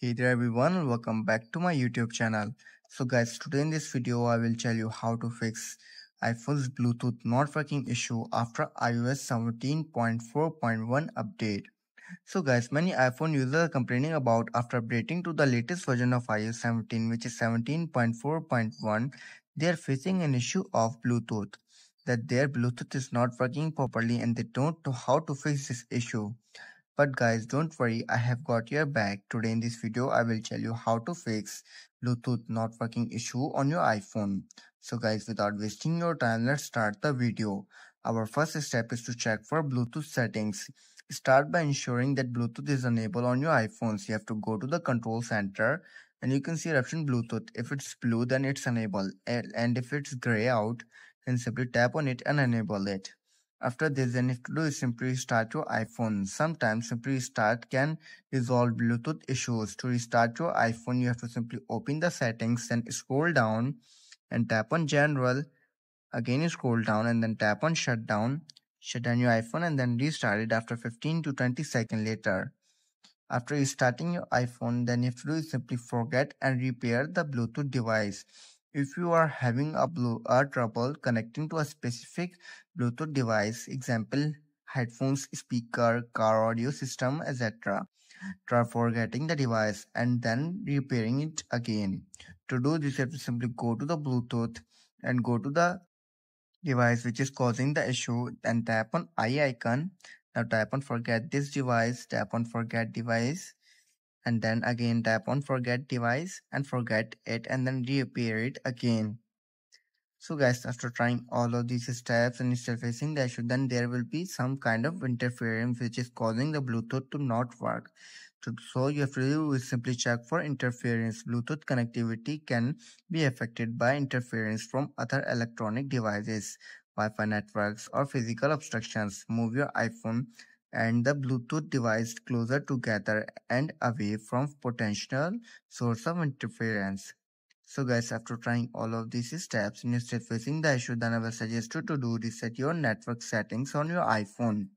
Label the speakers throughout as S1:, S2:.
S1: Hey there everyone welcome back to my YouTube channel. So guys today in this video I will tell you how to fix iPhone's Bluetooth not working issue after iOS 17.4.1 update. So guys many iPhone users are complaining about after updating to the latest version of iOS 17 which is 17.4.1 they are facing an issue of Bluetooth that their Bluetooth is not working properly and they don't know how to fix this issue. But guys, don't worry, I have got your back. Today in this video, I will tell you how to fix Bluetooth not working issue on your iPhone. So guys, without wasting your time, let's start the video. Our first step is to check for Bluetooth settings. Start by ensuring that Bluetooth is enabled on your iPhones. You have to go to the control center and you can see option Bluetooth. If it's blue, then it's enabled. And if it's gray out, then simply tap on it and enable it. After this, then if to do is simply restart your iPhone. Sometimes simply restart can resolve Bluetooth issues. To restart your iPhone, you have to simply open the settings, then scroll down and tap on general. Again, you scroll down and then tap on shutdown. Shut down your iPhone and then restart it after 15 to 20 seconds later. After restarting your iPhone, then you have to do is simply forget and repair the Bluetooth device. If you are having a, blue, a trouble connecting to a specific Bluetooth device, example headphones, speaker, car audio system, etc. Try forgetting the device and then repairing it again. To do this, you have to simply go to the Bluetooth and go to the device which is causing the issue and tap on I icon. Now tap on forget this device, tap on forget device and then again tap on forget device and forget it and then reappear it again. So guys after trying all of these steps and still facing the issue then there will be some kind of interference which is causing the Bluetooth to not work. So you have to do simply check for interference. Bluetooth connectivity can be affected by interference from other electronic devices, Wi-Fi networks or physical obstructions. Move your iPhone and the Bluetooth device closer together and away from potential source of interference. So guys, after trying all of these steps still facing the issue, then I will suggest you to do reset your network settings on your iPhone.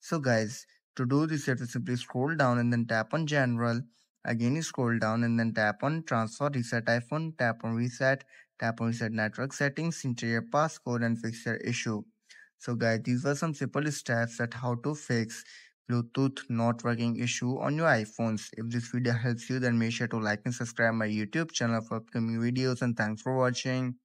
S1: So guys, to do this, you have to simply scroll down and then tap on general. Again, scroll down and then tap on transfer reset iPhone, tap on reset, tap on reset network settings, enter your passcode and fix your issue. So guys, these were some simple steps at how to fix Bluetooth not working issue on your iPhones. If this video helps you, then make sure to like and subscribe my YouTube channel for upcoming videos and thanks for watching.